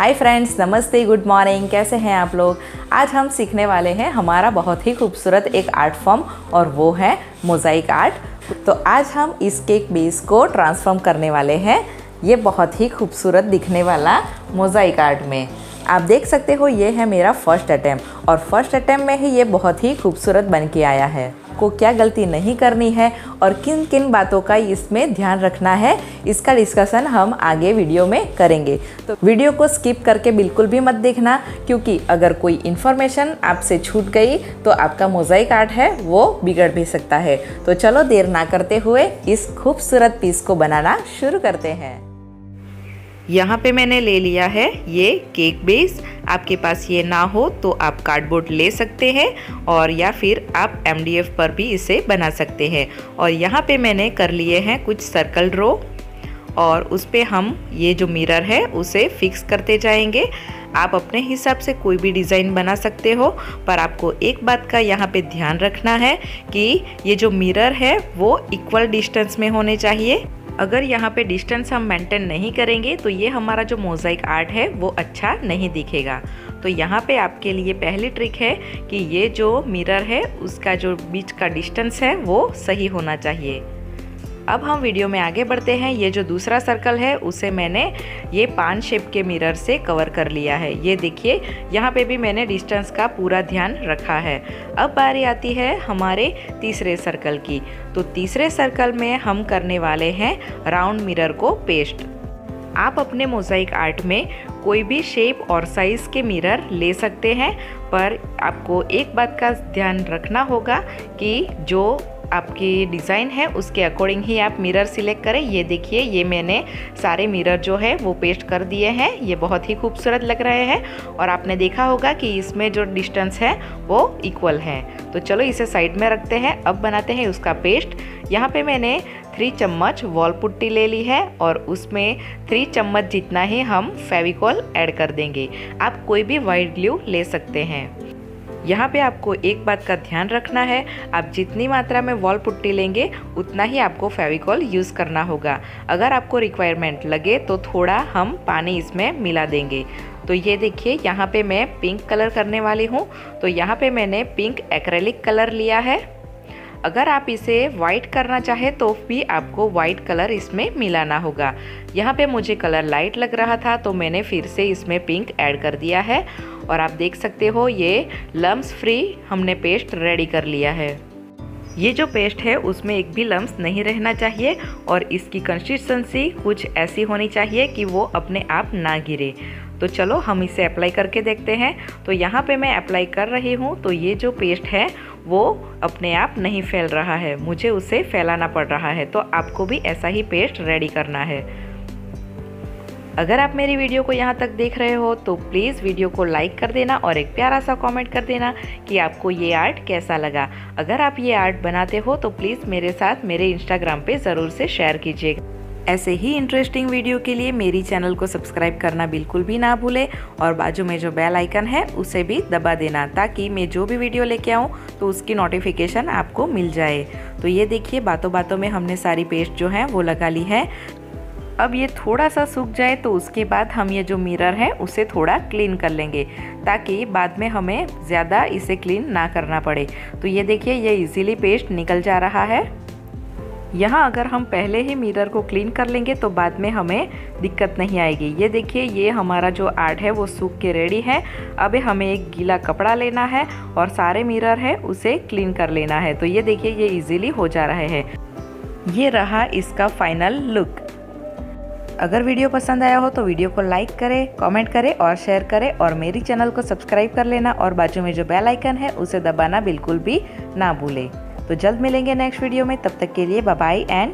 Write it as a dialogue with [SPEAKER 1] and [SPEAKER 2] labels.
[SPEAKER 1] हाय friends नमस्ते good morning कैसे हैं आप लोग? आज हम सीखने वाले हैं हमारा बहुत ही खूबसूरत एक आर्ट फॉर्म और वो है मोज़ाइक आर्ट तो आज हम इस केक बेस को ट्रांसफॉर्म करने वाले हैं। ये बहुत ही खूबसूरत दिखने वाला मोज़ाइक आर्ट में। आप देख सकते हो, ये है मेरा फ़र्स्ट अटैम्प्ट और फ़र्स्ट अटैम्प्ट में ही ये बहुत ही खूबसूरत बन के आया है। को क्या गलती नहीं करनी है और किन किन बातों का इसमें ध्यान रखना है, इसका डिस्कशन हम आगे वीडियो में करेंगे। तो वीडियो को स्किप करके बिल्कुल भी मत देखना, क्योंकि अगर कोई इन्फॉर्मेशन आपसे छूट गई तो आपका मोजाइक आर्ट है, वो बिगड़ भी सकता है। तो चलो देर ना करते हुए इस खूबसूरत पीस को बनाना शुरू करते हैं। यहाँ पे मैंने ले लिया है ये केक बेस। आपके पास ये ना हो तो आप कार्डबोर्ड ले सकते हैं और या फिर आप एमडीएफ पर भी इसे बना सकते हैं। और यहाँ पे मैंने कर लिए हैं कुछ सर्कल ड्रो और उस पर हम ये जो मिरर है उसे फिक्स करते जाएँगे। आप अपने हिसाब से कोई भी डिज़ाइन बना सकते हो, पर आपको एक बात का यहाँ पे ध्यान रखना है कि ये जो मिरर है वो इक्वल डिस्टेंस में होने चाहिए। अगर यहाँ पे डिस्टेंस हम मेंटेन नहीं करेंगे तो ये हमारा जो मोज़ाइक आर्ट है, वो अच्छा नहीं दिखेगा। तो यहाँ पे आपके लिए पहली ट्रिक है कि ये जो मिरर है, उसका जो बीच का डिस्टेंस है, वो सही होना चाहिए। अब हम वीडियो में आगे बढ़ते हैं। ये जो दूसरा सर्कल है, उसे मैंने ये पान शेप के मिरर से कवर कर लिया है। ये देखिए, यहाँ पे भी मैंने डिस्टेंस का पूरा ध्यान रखा है। अब बारी आती है हमारे तीसरे सर्कल की। तो तीसरे सर्कल में हम करने वाले हैं राउंड मिरर को पेस्ट आप अपने मोजाइक आर्ट में कोई भी शेप और साइज़ के मिरर ले सकते हैं, पर आपको एक बात का ध्यान रखना होगा कि जो आपकी डिज़ाइन है, उसके अकॉर्डिंग ही आप मिरर सिलेक्ट करें। ये देखिए, ये मैंने सारे मिरर जो है, वो पेस्ट कर दिए हैं। ये बहुत ही खूबसूरत लग रहे हैं और आपने देखा होगा कि इसमें जो डिस्टेंस है, वो इक्वल है। तो चलो इसे साइड में रखते हैं। अब बनाते हैं उसका पेस्ट। यहाँ पे मैंने थ्री चम्मच वॉल पुट्टी ले ली है और उसमें थ्री चम्मच जितना ही हम फेविकॉल ऐड कर देंगे। आप कोई भी वाइट ग्लू ले सकते हैं। यहाँ पे आपको एक बात का ध्यान रखना है, आप जितनी मात्रा में वॉल पुट्टी लेंगे, उतना ही आपको फेविकॉल यूज़ करना होगा। अगर आपको रिक्वायरमेंट लगे तो थोड़ा हम पानी इसमें मिला देंगे। तो ये देखिए, यहाँ पे मैं पिंक कलर करने वाली हूँ। तो यहाँ पे मैंने पिंक एक्रेलिक कलर लिया है। अगर आप इसे वाइट करना चाहे तो भी आपको वाइट कलर इसमें मिलाना होगा। यहाँ पे मुझे कलर लाइट लग रहा था तो मैंने फिर से इसमें पिंक ऐड कर दिया है। और आप देख सकते हो, ये लम्स फ्री हमने पेस्ट रेडी कर लिया है। ये जो पेस्ट है, उसमें एक भी लम्स नहीं रहना चाहिए और इसकी कंसिस्टेंसी कुछ ऐसी होनी चाहिए कि वो अपने आप ना गिरे। तो चलो, हम इसे अप्लाई करके देखते हैं। तो यहाँ पे मैं अप्लाई कर रही हूँ तो ये जो पेस्ट है, वो अपने आप नहीं फैल रहा है। मुझे उसे फैलाना पड़ रहा है तो आपको भी ऐसा ही पेस्ट रेडी करना है। अगर आप मेरी वीडियो को यहाँ तक देख रहे हो तो प्लीज़ वीडियो को लाइक कर देना और एक प्यारा सा कमेंट कर देना कि आपको ये आर्ट कैसा लगा। अगर आप ये आर्ट बनाते हो तो प्लीज़ मेरे साथ मेरे इंस्टाग्राम पे ज़रूर से शेयर कीजिएगा। ऐसे ही इंटरेस्टिंग वीडियो के लिए मेरी चैनल को सब्सक्राइब करना बिल्कुल भी ना भूले और बाजू में जो बेल आइकन है, उसे भी दबा देना ताकि मैं जो भी वीडियो लेके आऊँ तो उसकी नोटिफिकेशन आपको मिल जाए। तो ये देखिए बातों बातों में हमने सारी पेस्ट जो है, वो लगा ली है। अब ये थोड़ा सा सूख जाए तो उसके बाद हम ये जो मिरर है, उसे थोड़ा क्लीन कर लेंगे, ताकि बाद में हमें ज़्यादा इसे क्लीन ना करना पड़े। तो ये देखिए, ये इजीली पेस्ट निकल जा रहा है। यहाँ अगर हम पहले ही मिरर को क्लीन कर लेंगे तो बाद में हमें दिक्कत नहीं आएगी। ये देखिए, ये हमारा जो आर्ट है, वो सूख के रेडी है। अब हमें एक गीला कपड़ा लेना है, और सारे मिरर है, उसे क्लीन कर लेना है। तो ये देखिए, ये इजीली हो जा रहे हैं। ये रहा इसका फाइनल लुक अगर वीडियो पसंद आया हो तो वीडियो को लाइक करें, कमेंट करें और शेयर करें और मेरी चैनल को सब्सक्राइब कर लेना और बाजू में जो बेल आइकन है उसे दबाना बिल्कुल भी ना भूलें। तो जल्द मिलेंगे नेक्स्ट वीडियो में, तब तक के लिए बाय एंड